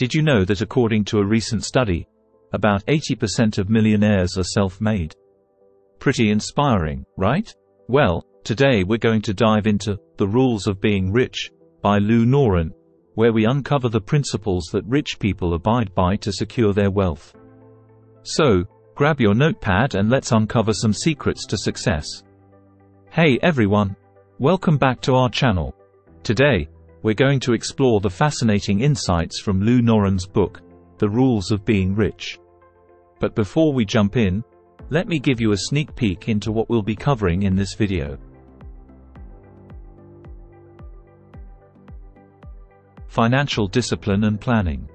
Did you know that according to a recent study, about 80% of millionaires are self-made? Pretty inspiring, right? Well, today we're going to dive into The Rules of Being Rich by Luu Norin, where we uncover the principles that rich people abide by to secure their wealth. So, grab your notepad and let's uncover some secrets to success. Hey everyone! Welcome back to our channel. Today, we're going to explore the fascinating insights from Luu Norin's book, The Rules of Being Rich. But before we jump in, let me give you a sneak peek into what we'll be covering in this video. Financial discipline and planning.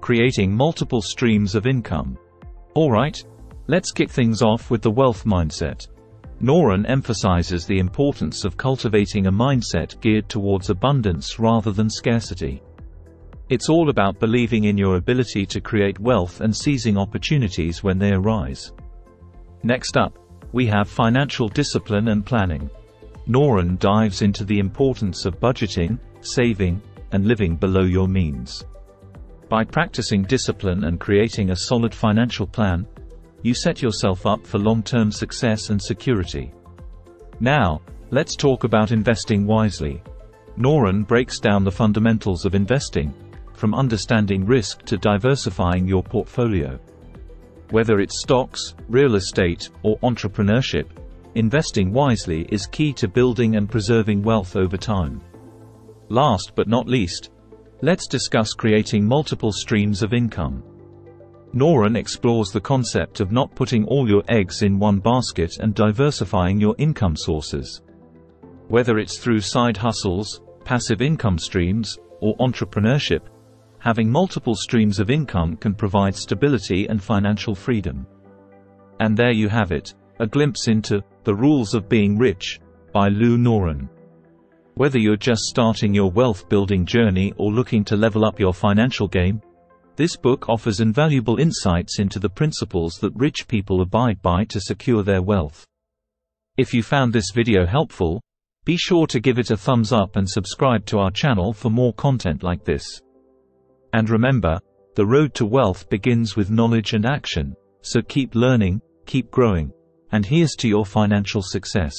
Creating multiple streams of income. Alright, let's kick things off with the wealth mindset. Norin emphasizes the importance of cultivating a mindset geared towards abundance rather than scarcity. It's all about believing in your ability to create wealth and seizing opportunities when they arise. Next up, we have financial discipline and planning. Norin dives into the importance of budgeting, saving, and living below your means. By practicing discipline and creating a solid financial plan, you set yourself up for long-term success and security. Now, let's talk about investing wisely. Norin breaks down the fundamentals of investing, from understanding risk to diversifying your portfolio. Whether it's stocks, real estate, or entrepreneurship, investing wisely is key to building and preserving wealth over time. Last but not least, let's discuss creating multiple streams of income. Norin explores the concept of not putting all your eggs in one basket and diversifying your income sources. Whether it's through side hustles, passive income streams, or entrepreneurship, having multiple streams of income can provide stability and financial freedom. And there you have it, a glimpse into The Rules of Being Rich by Luu Norin. Whether you're just starting your wealth building journey or looking to level up your financial game, this book offers invaluable insights into the principles that rich people abide by to secure their wealth. If you found this video helpful, be sure to give it a thumbs up and subscribe to our channel for more content like this. And remember, the road to wealth begins with knowledge and action, so keep learning, keep growing, and here's to your financial success.